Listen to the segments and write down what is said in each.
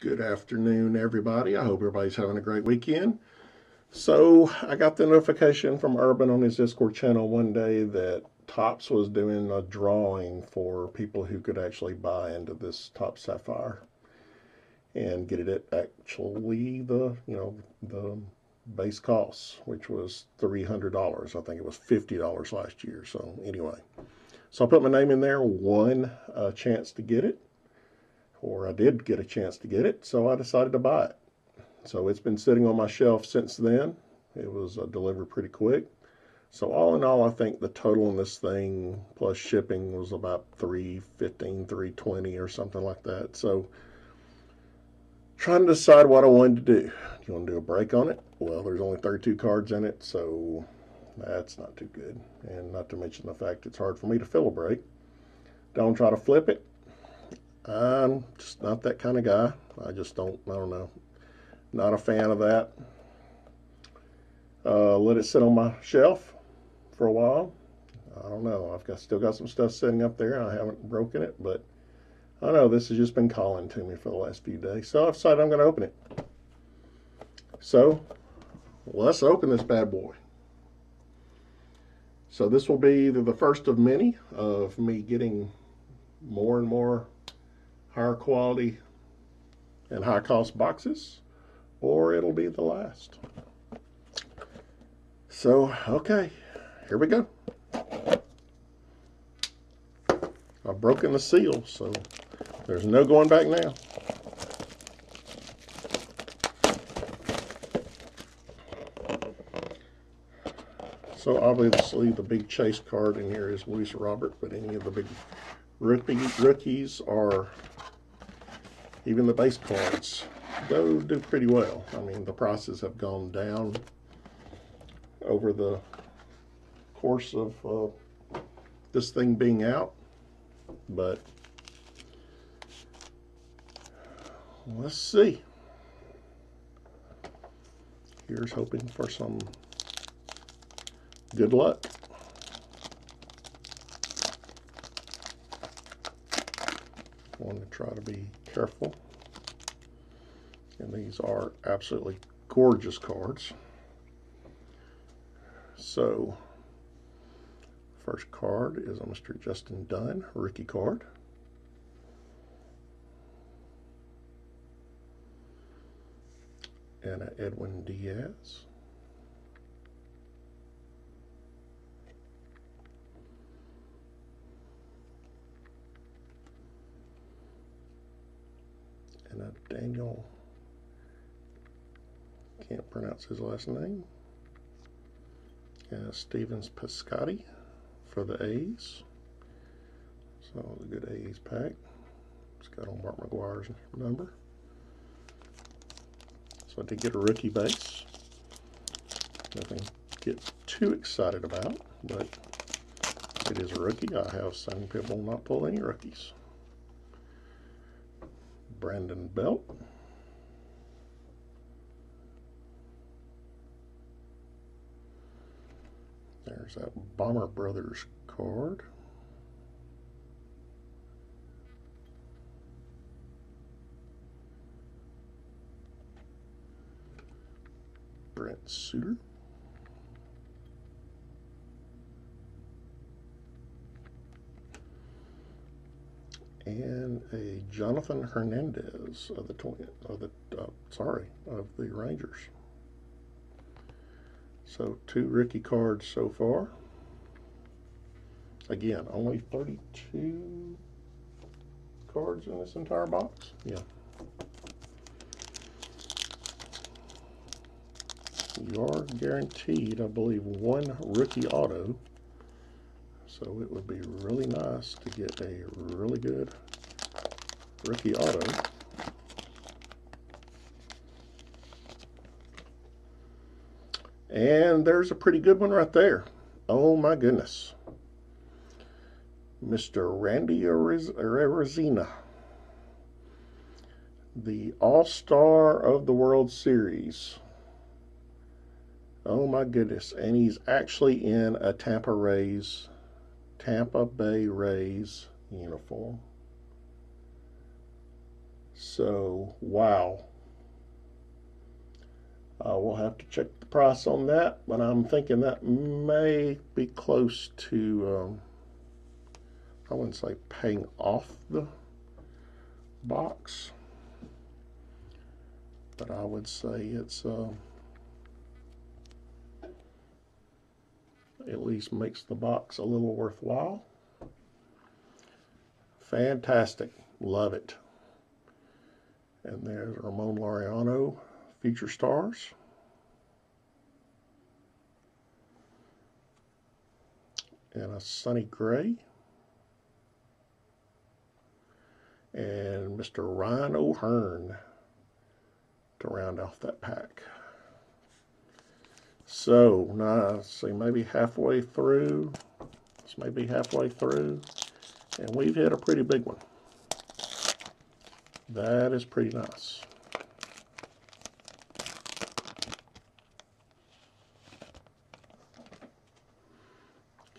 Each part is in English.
Good afternoon, everybody. I hope everybody's having a great weekend. So, I got the notification from Urban on his Discord channel one day that Topps was doing a drawing for people who could actually buy into this Topps Sapphire and get it at actually the, you know, the base cost, which was $300. I think it was $50 last year. So, anyway. So, I put my name in there, one a chance to get it or I did get a chance to get it, so I decided to buy it. So it's been sitting on my shelf since then. It was uh, delivered pretty quick. So all in all, I think the total on this thing plus shipping was about 315, 320 or something like that. So trying to decide what I wanted to do. Do you want to do a break on it? Well, there's only 32 cards in it, so that's not too good. And not to mention the fact it's hard for me to fill a break. Don't try to flip it. I'm just not that kind of guy. I just don't, I don't know. Not a fan of that. Uh, let it sit on my shelf for a while. I don't know. I've got still got some stuff sitting up there. I haven't broken it, but I know. This has just been calling to me for the last few days. So I've decided I'm going to open it. So let's open this bad boy. So this will be the first of many of me getting more and more higher quality and high cost boxes, or it'll be the last. So, okay, here we go. I've broken the seal, so there's no going back now. So obviously the big chase card in here is Luis Robert, but any of the big rookies are even the base cards do do pretty well. I mean, the prices have gone down over the course of uh, this thing being out, but let's see. Here's hoping for some good luck. Try to be careful. And these are absolutely gorgeous cards. So, first card is a Mr. Justin Dunn, rookie card. And Edwin Diaz. And a Daniel, can't pronounce his last name, uh, Stevens Piscotty for the A's. So the good A's pack. It's got on Mark McGwire's number. So I did get a rookie base. Nothing to get too excited about, but it is a rookie. I have some people not pull any rookies. Brandon Belt. There's that Bomber Brothers card. Brent Suter. And a Jonathan Hernandez of the twin of the uh, sorry of the Rangers. So two rookie cards so far. Again, only 32 cards in this entire box. Yeah. You are guaranteed, I believe, one rookie auto so it would be really nice to get a really good rookie auto. And there's a pretty good one right there. Oh my goodness. Mr. Randy Arozarena. The All-Star of the World Series. Oh my goodness. And he's actually in a Tampa Rays Tampa Bay Rays uniform. So, wow. Uh, we'll have to check the price on that, but I'm thinking that may be close to, um, I wouldn't say paying off the box, but I would say it's uh, at least makes the box a little worthwhile. Fantastic. Love it. And there's Ramon Laureano Future Stars. And a Sonny Gray. And Mr. Ryan O'Hearn to round off that pack. So, now, see, maybe halfway through. This may be halfway through. And we've hit a pretty big one. That is pretty nice.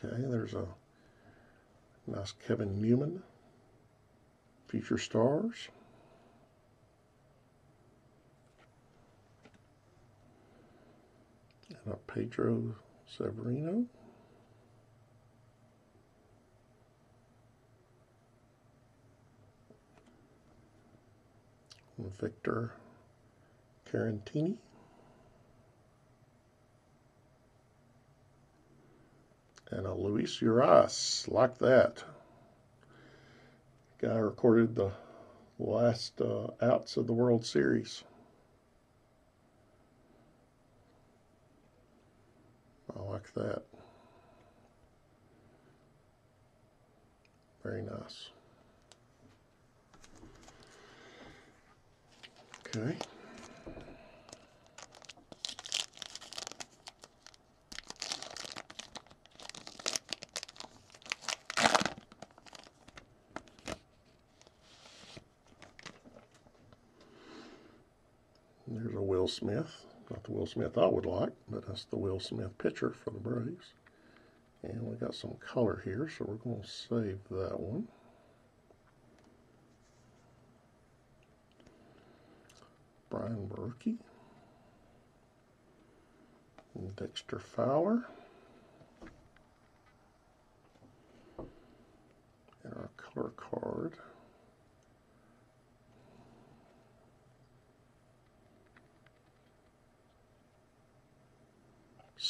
Okay, there's a nice Kevin Newman, Future Stars. And a Pedro Severino. Victor Caratini. And a Luis Urias, like that. Guy recorded the last uh, outs of the World Series. I like that. Very nice. Okay. There's a Will Smith. Not the Will Smith I would like, but that's the Will Smith pitcher for the Braves. And we got some color here, so we're going to save that one. Brian Berkey, Dexter Fowler, and our color card.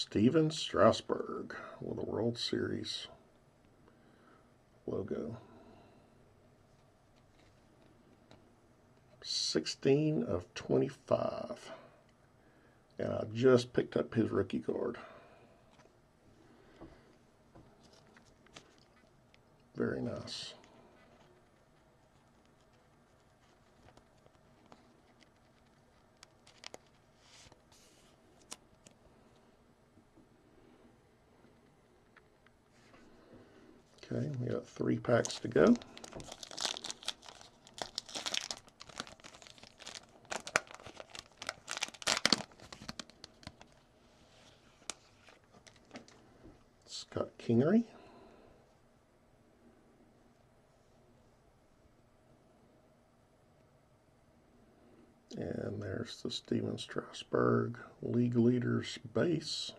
Stephen Strasburg with a World Series logo. 16 of 25. And I just picked up his rookie card. Very nice. Okay, we got three packs to go. Scott Kingery. And there's the Stephen Strasburg League Leaders base.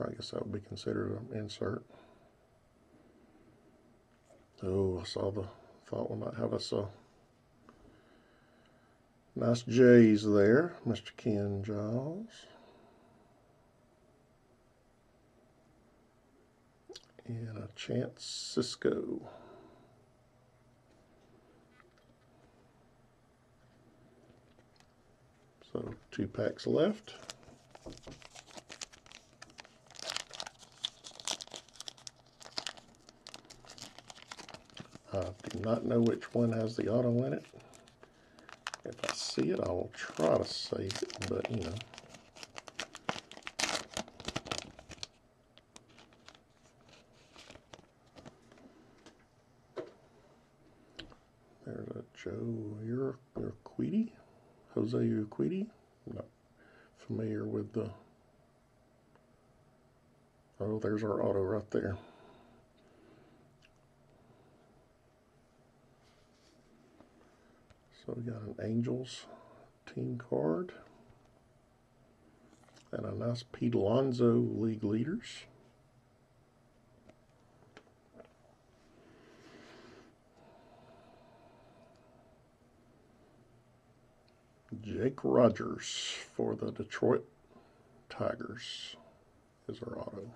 I guess that would be considered an insert. Oh, I saw the, thought we might have us a nice J's there, Mr. Ken Giles. And a Chance Sisco. So two packs left. I do not know which one has the auto in it. If I see it, I will try to save it, but you know. There's a Joe Urquidy, Jose Urquidy. Not familiar with the. Oh, there's our auto right there. So we got an Angels team card and a nice Pete Alonso league leaders. Jake Rogers for the Detroit Tigers is our auto.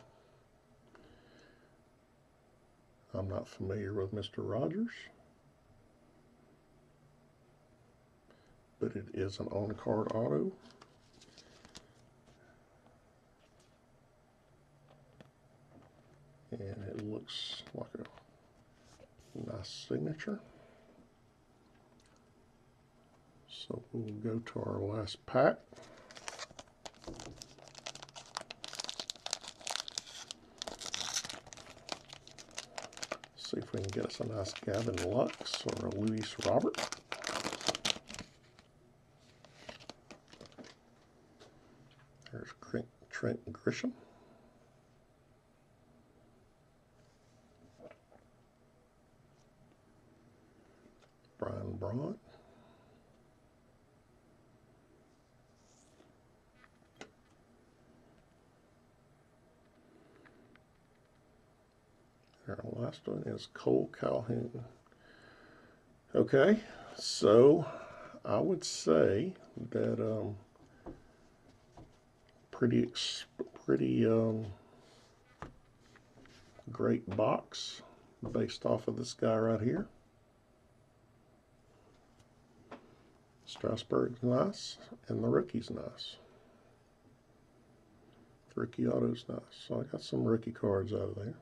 I'm not familiar with Mr. Rogers, but it is an on-card auto. And it looks like a nice signature. So we'll go to our last pack. See if we can get us a nice Gavin Lux or a Luis Robert. There's Trent Grisham. Ryan Braun. Our last one is Kole Calhoun. Okay, so I would say that um, pretty pretty um, great box based off of this guy right here. Strasburg's nice, and the rookie's nice. Rookie auto's nice. So I got some rookie cards out of there.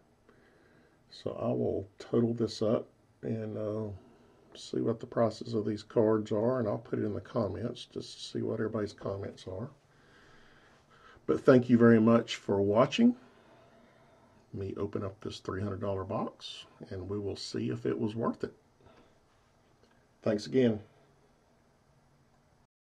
So I will total this up and uh, see what the prices of these cards are, and I'll put it in the comments just to see what everybody's comments are. But thank you very much for watching Let me open up this $300 box, and we will see if it was worth it. Thanks again.